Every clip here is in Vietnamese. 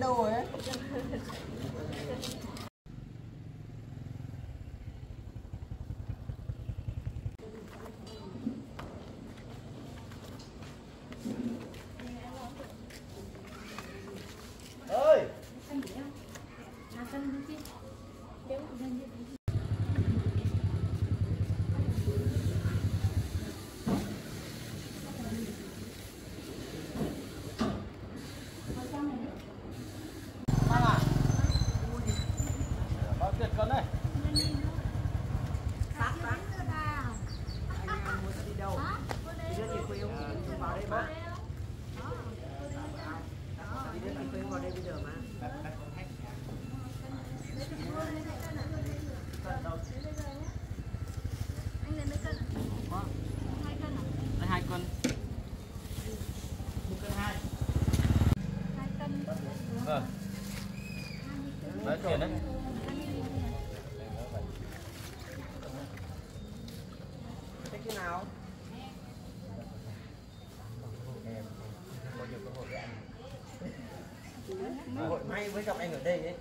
door. Mới gặp anh ở đây ấy.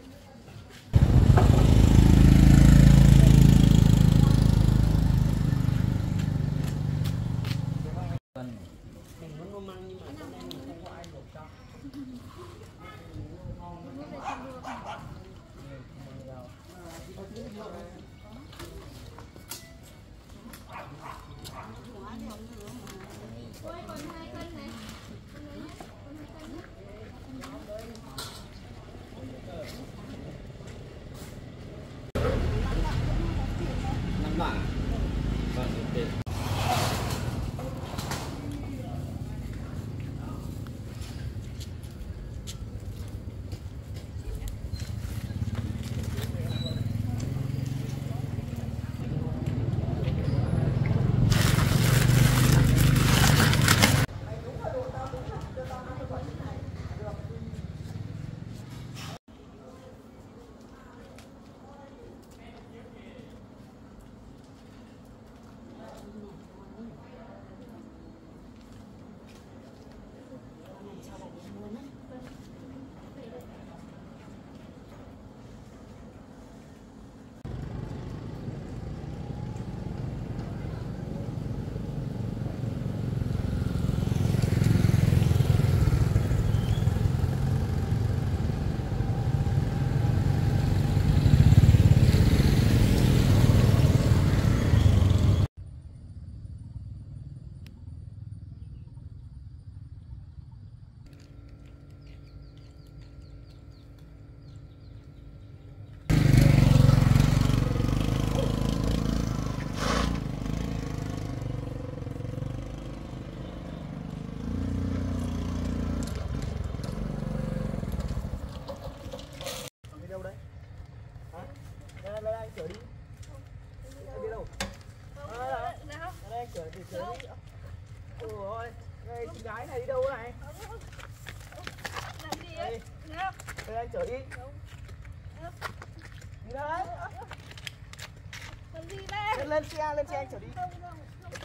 Anh chở đi. Lên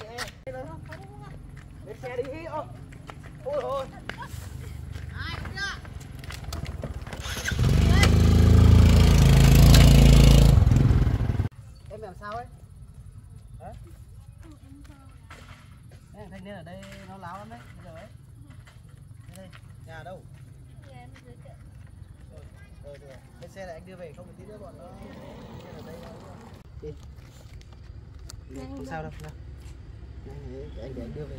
xe, lên, lên xe đi. Ôi, ôi ôi. Em làm sao ấy? Hả? Thanh niên ở đây nó láo lắm đấy, bây giờ ấy. Đây. Nhà đâu? Rồi, rồi, rồi. Lên xe này anh đưa về không thì tí nữa bọn nó xe ở đây nó đi. Không sao đâu, đâu. Để anh để anh đưa về.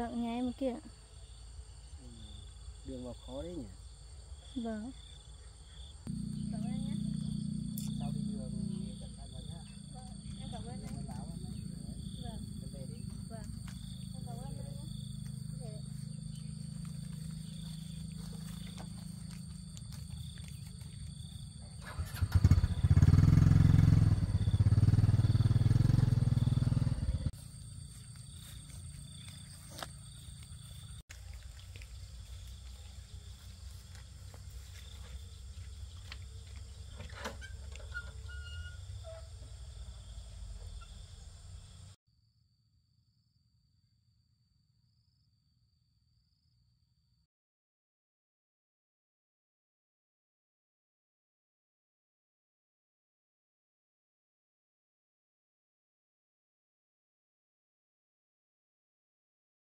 Vâng nhà em kia Ừ. đường vào khó đấy nhỉ vâng